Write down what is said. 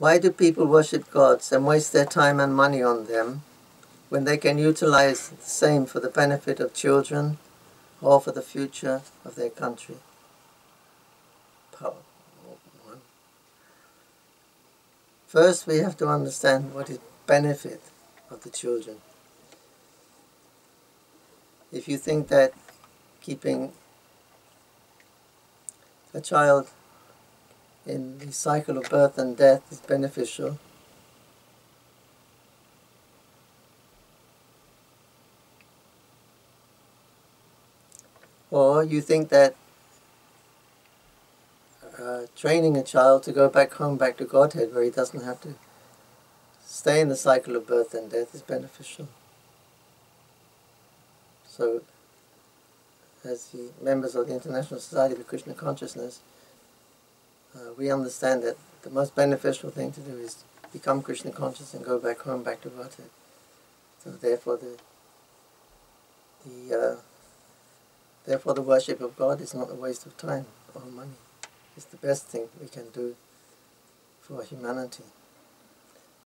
Why do people worship gods and waste their time and money on them when they can utilize the same for the benefit of children or for the future of their country? First, we have to understand what is benefit of the children. If you think that keeping a child in the cycle of birth and death is beneficial, or you think that uh, training a child to go back home, back to Godhead, where he doesn't have to stay in the cycle of birth and death, is beneficial. So, as the members of the International Society for Krishna Consciousness, uh, we understand that the most beneficial thing to do is become Krishna conscious and go back home, back to Godhead. So therefore, the the uh, therefore the worship of God is not a waste of time or money. It's the best thing we can do for humanity.